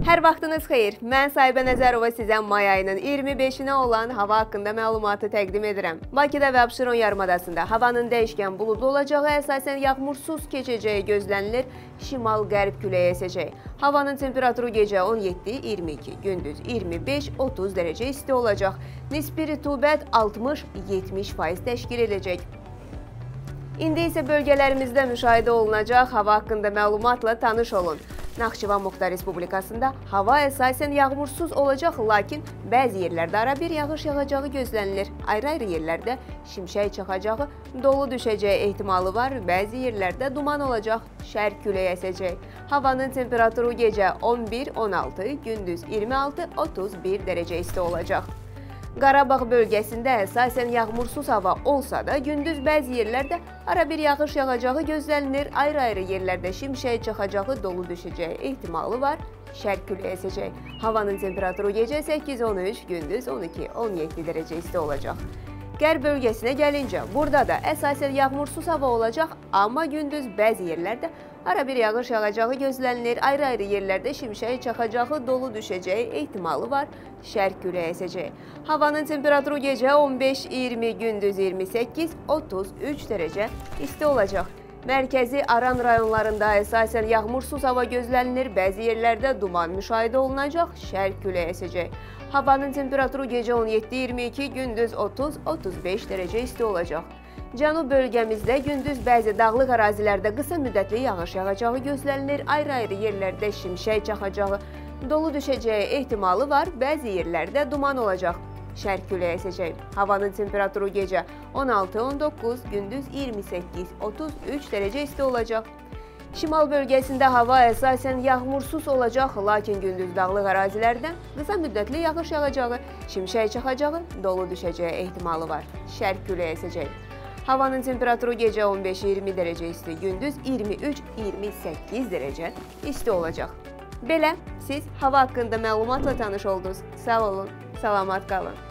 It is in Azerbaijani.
Hər vaxtınız xeyir. Mən Sahibə Nəzərova sizə may ayının 25-nə olan hava haqqında məlumatı təqdim edirəm. Bakıda və Abşeron yarımadasında havanın dəyişkən buludlu olacağı, əsasən yağmursuz keçəcəyi gözlənilir. Şimal-qərb küləyi əsəcək. Havanın temperaturu gecə 17-22, gündüz 25-30 dərəcə isti olacaq. Nisbi rütubət 60-70% təşkil edəcək. İndi isə bölgələrimizdə müşahidə olunacaq hava haqqında məlumatla tanış olun. Naxçıvan Muxtar Respublikasında hava əsasən yağmursuz olacaq, lakin bəzi yerlərdə ara bir yağış yağacağı gözlənilir. Ayrı-ayrı yerlərdə şimşək çaxacağı, dolu düşəcəyi ehtimalı var, bəzi yerlərdə duman olacaq, şərq küləyi əsəcək. Havanın temperaturu gecə 11-16, gündüz 26-31 dərəcə isti olacaq. Qarabağ bölgəsində əsasən yağmursuz hava olsa da, gündüz bəzi yerlərdə ara bir yağış yağacağı gözlənilir. Ayrı-ayrı yerlərdə şimşək çaxacağı, dolu düşəcəyi ehtimalı var. Şərq küləyi əsəcək. Havanın temperaturu gecə 8-13, gündüz 12-17 dərəcə isti olacaq. Qərb bölgəsinə gəlincə, burada da əsasən yağmursuz hava olacaq, amma gündüz bəzi yerlərdə ara bir yağış yağacağı gözlənilir. Ayrı-ayrı yerlərdə şimşək çaxacağı, dolu düşəcəyi ehtimalı var. Şərq küləyi əsəcək. Havanın temperaturu gecə 15-20, gündüz 28-33 dərəcə isti olacaq. Mərkəzi Aran rayonlarında əsasən yağmursuz hava gözlənilir, bəzi yerlərdə duman müşahidə olunacaq, şərq küləyi əsəcək. Havanın temperaturu gecə 17-22, gündüz 30-35 dərəcə isti olacaq. Cənub bölgəmizdə gündüz bəzi dağlıq ərazilərdə qısa müddətli yağış yağacağı gözlənilir, ayrı-ayrı yerlərdə şimşək çaxacağı, dolu düşəcəyi ehtimalı var, bəzi yerlərdə duman olacaq. Şərq küləyi əsəcək. Havanın temperaturu gecə 16-19, gündüz 28-33 dərəcə isti olacaq. Şimal bölgəsində hava əsasən yağmursuz olacaq, lakin gündüz dağlıq ərazilərdə qısa müddətli yağış yağacağı, şimşək çaxacağı, dolu düşəcəyi ehtimalı var. Şərq küləyi əsəcək. Havanın temperaturu gecə 15-20 dərəcə isti, gündüz 23-28 dərəcə isti olacaq. Belə, siz hava haqqında məlumatla tanış oldunuz. Sağ olun, salamat qalın.